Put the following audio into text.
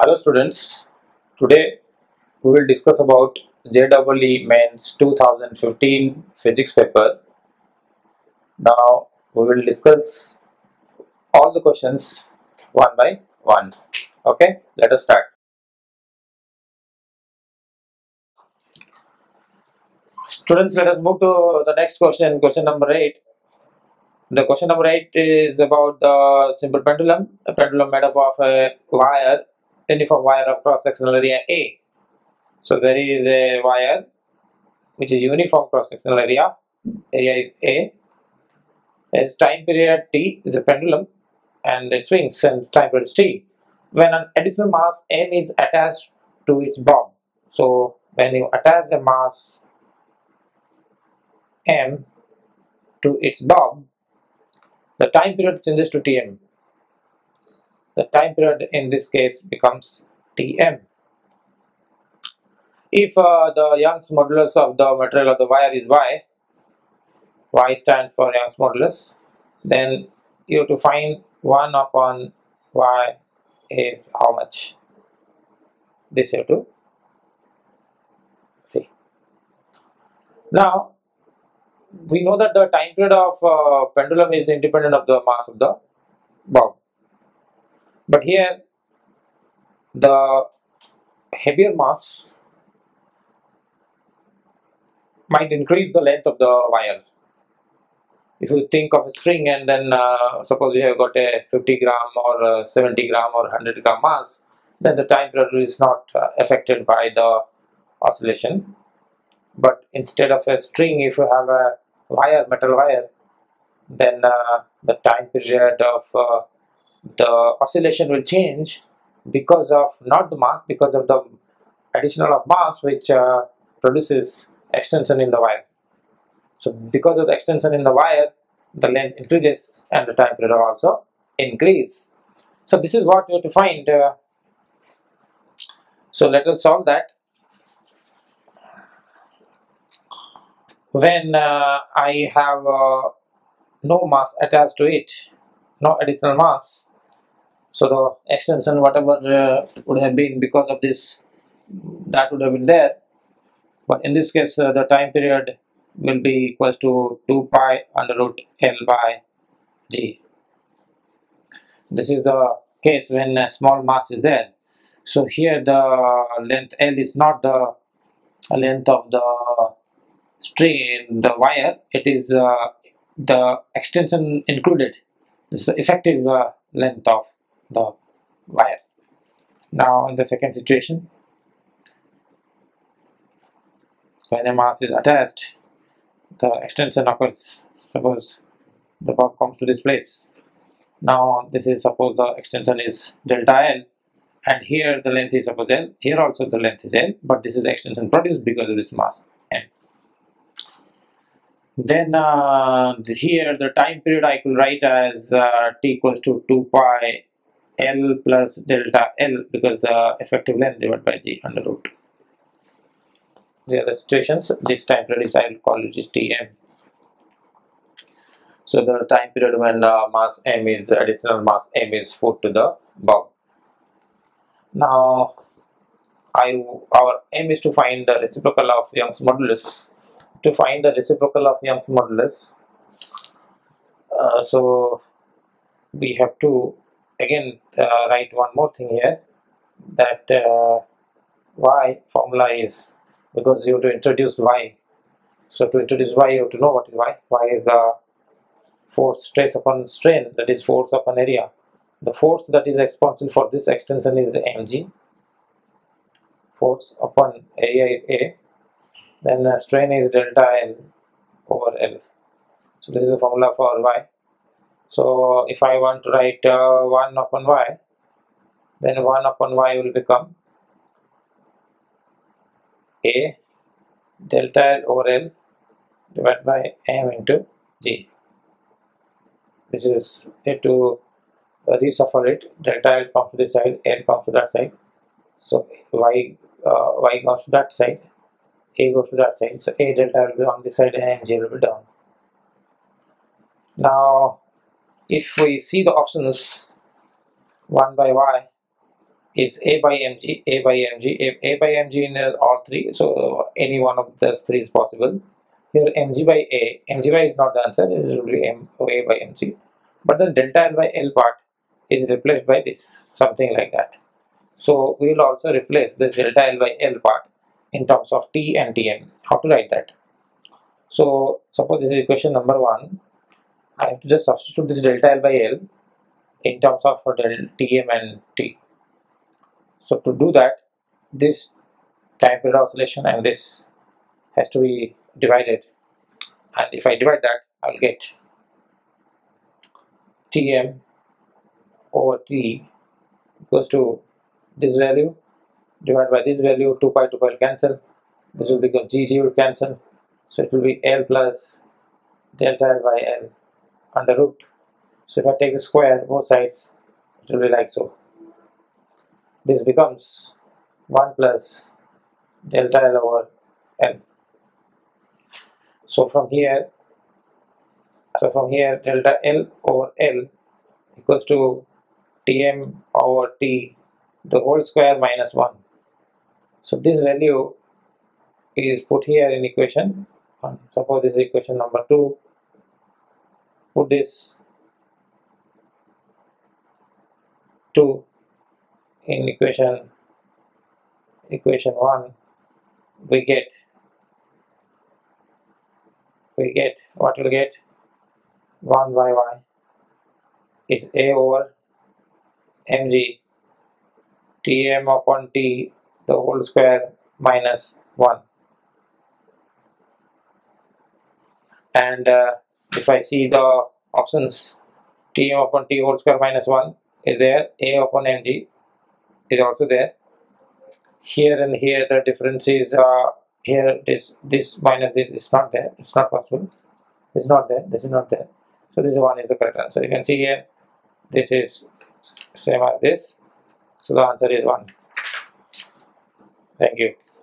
Hello students, today we will discuss about JEE Mains 2015 physics paper. Now we will discuss all the questions one by one. Okay, let us start. Students, let us move to the next question, question number 8. The question number 8 is about the simple pendulum, a pendulum made up of a wire, uniform wire of cross sectional area A. So there is a wire which is uniform cross sectional area, area is A. Its time period T is a pendulum and it swings and time period is T. When an additional mass M is attached to its bob, so when you attach a mass M to its bob, the time period changes to Tm. The time period in this case becomes Tm. If uh, the Young's modulus of the material of the wire is Y, Y stands for Young's modulus, then you have to find 1 upon Y is how much? This you have to see. Now, we know that the time period of uh, pendulum is independent of the mass of the bob. But here, the heavier mass might increase the length of the wire. If you think of a string and then uh, suppose you have got a 50 gram or 70 gram or 100 gram mass, then the time period is not uh, affected by the oscillation. But instead of a string, if you have a wire, metal wire, then uh, the time period of uh, the oscillation will change because of not the mass, because of the additional of mass which uh, produces extension in the wire. So because of the extension in the wire, the length increases and the time period also increase. So this is what you have to find. Uh, so let us solve that. When uh, I have uh, no mass attached to it, no additional mass, so the extension whatever uh, would have been because of this, that would have been there but in this case uh, the time period will be equals to 2 pi under root L by G. This is the case when a small mass is there. So here the length L is not the length of the string, the wire, it is uh, the extension included. This is the effective uh, length of the wire. Now in the second situation, when a mass is attached, the extension occurs. Suppose the bob comes to this place. Now this is suppose the extension is delta L and here the length is suppose L. Here also the length is L but this is the extension produced because of this mass M. Then uh, here the time period I could write as uh, T equals to 2 pi L plus delta L because the effective length divided by G under root. The other situations this time period is I'll call it is Tm so the time period when uh, mass m is additional mass m is put to the bob now I our aim is to find the reciprocal of Young's modulus. To find the reciprocal of Young's modulus uh, so we have to again uh, write one more thing here that uh, y formula is because you have to introduce y so to introduce y you have to know what is y y is the force stress upon strain that is force upon area. The force that is responsible for this extension is mg. Force upon area is a. Then the strain is delta l over l. So this is the formula for y so if i want to write uh, 1 upon y then 1 upon y will become a delta L over L divided by M into G. This is it to reshuffle it. Delta L comes to this side, L comes to that side. So Y uh, Y goes to that side, A goes to that side. So A delta will be on this side and M G will be down. Now, if we see the options 1 by Y, is A by mg, A by mg, A, A by mg in all three, so any one of those three is possible. Here mg by A, mg by is not the answer, it will be M, A by mg. But then delta L by L part is replaced by this, something like that. So we will also replace this delta L by L part in terms of T and Tm. How to write that? So suppose this is equation number one. I have to just substitute this delta L by L in terms of del Tm and T. So to do that, this time period oscillation and this has to be divided. And if I divide that, I'll get Tm over T equals to this value divided by this value 2 pi 2 pi will cancel this will become gg will cancel so it will be l plus delta l by l under root so if I take the square both sides it will be like so this becomes 1 plus delta L over L. So from here, so from here delta L over L equals to Tm over T the whole square minus 1. So this value is put here in equation 1. Suppose this is equation number 2. Put this 2 in equation equation 1 we get we get what we'll get? 1 by y is a over mg tm upon t the whole square minus 1 and uh, if I see the options tm upon t whole square minus 1 is there a upon mg is also there. Here and here the difference is uh, here this this minus this is not there. It's not possible. It's not there. This is not there. So this one is the correct answer. You can see here this is same as this. So the answer is 1 thank you